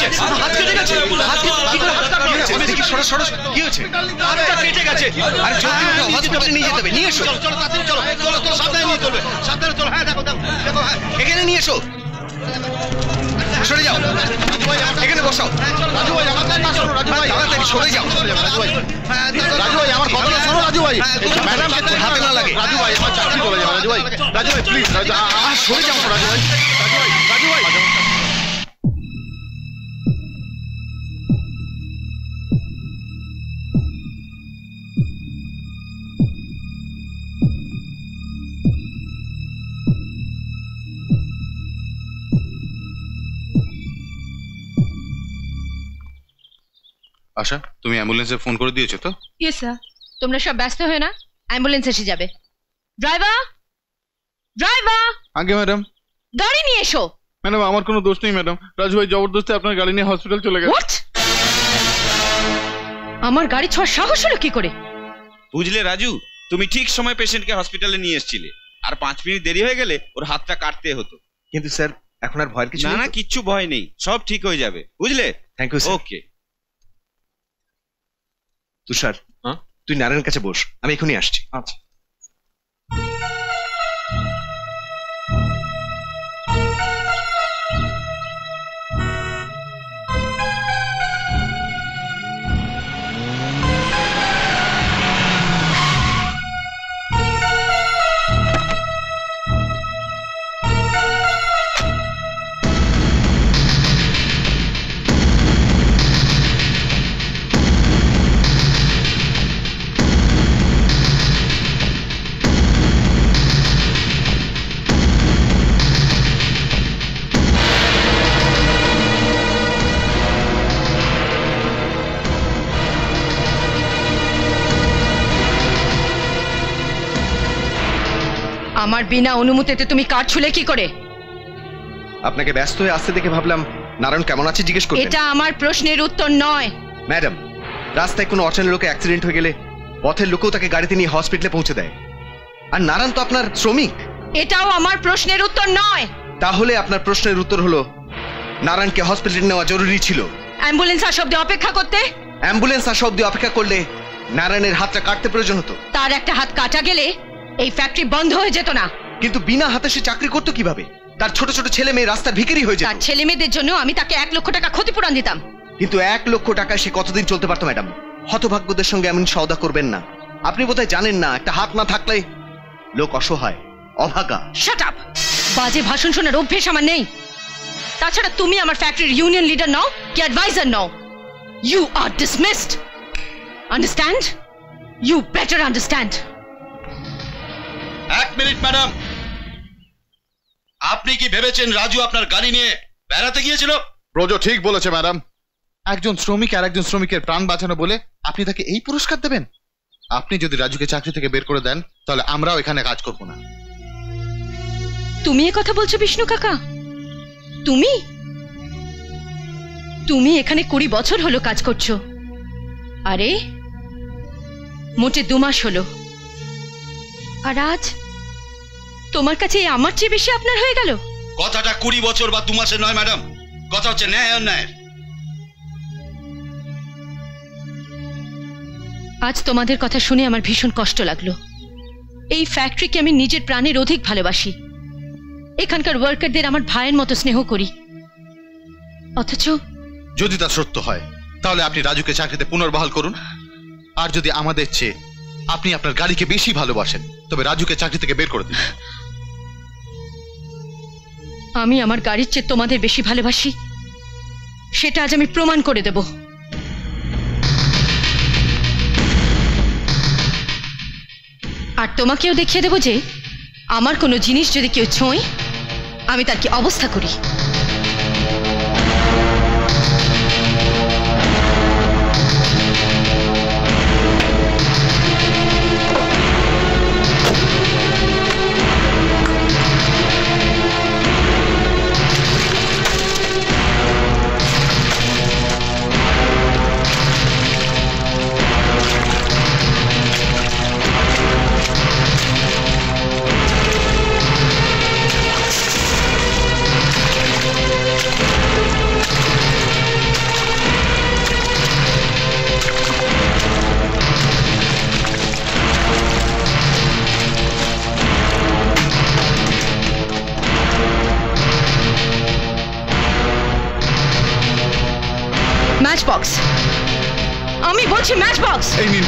হয়েছে হাত কেটে গেছে হাত কি করে হাত কাটলো দেখি সরো সরো কি হয়েছে? হাতটা কেটে গেছে। আরে জলদি উঠো হসপিটালে নিয়ে যেতে হবে নিয়ে এসো। চলো তাড়াতাড়ি চলো চলো চলো সাবধানে নিয়ে চলবে সাবধানে চলো হ্যাঁ দেখো দেখো দেখো হ্যাঁ। এখানে নিয়ে এসো। সরে যাও। এখানে বসাও। রাজু ভাই আমার কথা রাজু ভাই। তাড়াতাড়ি সরে যাও। রাজু ভাই। রাজু ভাই আমার কথাটা শোনো রাজু ভাই। ম্যাডাম হাতে না লাগে। রাজু ভাই আমার চাকরি চলে যাবে রাজু ভাই। রাজু ভাই প্লিজ রাজু সরে যাও রাজু ভাই। রাজু ভাই। আশা তুমি অ্যাম্বুলেন্সে ফোন করে দিয়েছ তো? ইয়েস স্যার তোমরা সব ব্যস্ত হয়ে না অ্যাম্বুলেন্স এসে যাবে। ড্রাইভার ড্রাইভার আগে ম্যাডাম গাড়ি নিয়ে এসো। ম্যাডাম আমার কোনো দোষ নেই ম্যাডাম রাজু ভাই জবরদস্তি আপনার গাড়ি নিয়ে হসপিটাল চলে গেছে। আমার গাড়ি ছোঁয়ার সাহস হলো কি করে? বুঝলে রাজু তুমি ঠিক সময় পেশেন্টকে হসপিটালে নিয়ে এসেছিলে। আর পাঁচ মিনিট দেরি হয়ে গেলে ওর হাতটা কাটতে হতো। কিন্তু স্যার এখন আর ভয়ের কিছু না না? কিচ্ছু ভয় নেই। সব ঠিক হয়ে যাবে। বুঝলে? Thank you sir okay Tushar হ্যাঁ? তুই নারায়ণের কাছে বস আমি এখনই আসছি আচ্ছা আমার বিনা অনুমতিতে তুমি কার ছুলে কি করে? আপনাকে ব্যস্ত হয়ে আসতে দেখে ভাবলাম নারায়ণ কেমন আছে জিজ্ঞেস করবেন এটা আমার প্রশ্নের উত্তর নয়। ম্যাডাম রাস্তায় কোনো অচেনা লোকে অ্যাক্সিডেন্ট হয়ে গেলে পথের লোকেও তাকে গাড়িতে নিয়ে হসপিটালে পৌঁছে দেয়। আর নারায়ণ তো আপনার শ্রমিক। এটাও আমার প্রশ্নের উত্তর নয়। তাহলে আপনার প্রশ্নের উত্তর হলো নারায়ণকে হসপিটালে নেওয়া জরুরি ছিল। অ্যাম্বুলেন্স আর শব্দে অপেক্ষা করতে? অ্যাম্বুলেন্স আসা অব্দি অপেক্ষা করলে নারায়ণের হাতটা কাটতে প্রয়োজন হতো। তার একটা হাত কাটা গেলে এই ফ্যাক্টরি বন্ধ হয়ে যেত না। কিন্তু বিনা হাতে সে চাকরি করতো কীভাবে? তার ছোট ছোট ছেলে মেয়ে রাস্তার ভিখারি হয়ে তার যেত ছেলে মেয়েদের জন্য আমি তাকে এক লক্ষ টাকা ক্ষতিপূরণ দিতাম। কিন্তু এক লক্ষ টাকায় সে কতদিন চলতে পারতো ম্যাডাম? হতভাগ্যদের সঙ্গে এমন সওদা করবেন না। আপনি বোধহয় জানেন না একটা হাত না থাকলে লোক অসহায় অভাগা। শাট আপ বাজে ভাষণ শোনার অভ্যেস আমার নেই। তাছাড়া তুমি আমার ফ্যাক্টরির ইউনিয়ন লিডার নও কি adviser now. You are dismissed understand you better understand এক মিনিট ম্যাডাম। আপনি কি ভেবেছেন রাজু আপনার গাড়ি নিয়ে বেড়াতে গিয়েছিল? ব্রজ ঠিক বলেছে ম্যাডাম। একজন শ্রমিক আর একজন শ্রমিকের প্রাণ বাঁচানো বলে আপনি তাকে এই পুরস্কার দেবেন? আপনি যদি রাজুকে চাকরি থেকে বের করে দেন তাহলে আমরাও এখানে কাজ করব না। তুমি এ কথা বলছো বিষ্ণু কাকা? তুমি? তুমি এখানে কুড়ি বছর হলো কাজ করছ। আরে মোটে দু মাস হলো। আর আজ তোমার কাছে এই আমার চেয়ে বেশি আপনার হয়ে গেল? কথাটা কুড়ি বছর বা দু মাসের নয় ম্যাডাম। কথা হচ্ছে ন্যায় অন্যায়ের। আজ তোমাদের কথা শুনে আমার ভীষণ কষ্ট লাগল। এই ফ্যাক্টরিকে আমি নিজের প্রাণের অধিক ভালোবাসি। এখানকার ওয়ার্কারদের আমার ভাইয়ের মতো স্নেহ করি। অথচ যদি তা সত্য হয় তাহলে আপনি রাজুকে চাকরিতে পুনর্বহাল করুন। আর যদি আমাদের চেয়ে আপনি আপনার গাড়িকে বেশি ভালোবাসেন তবে রাজুকে চাকরি থেকে বের করে দিন। আমি আমার গাড়ির চেয়ে তোমাদের বেশি ভালোবাসি। সেটা আজ আমি প্রমাণ করে দেব। আর তোমাকেও দেখিয়ে দেব যে, আমার কোনো জিনিস যদি কেউ ছোঁয়, আমি তার কি অবস্থা করি? বক্স আমি বলছি ম্যাচ বক্স এই নিন।